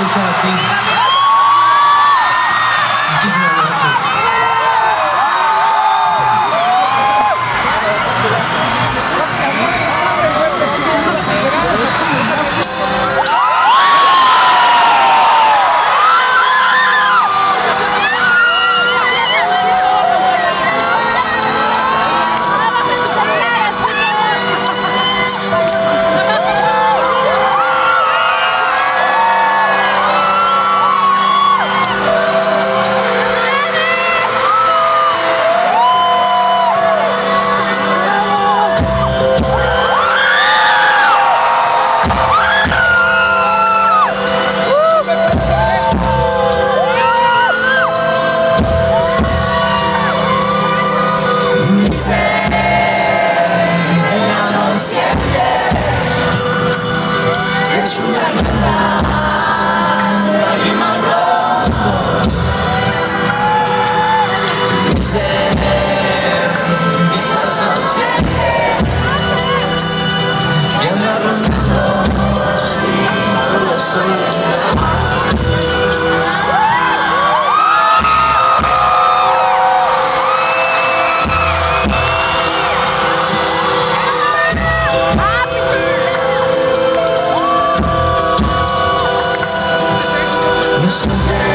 por someday.